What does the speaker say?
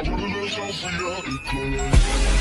I want a little for you.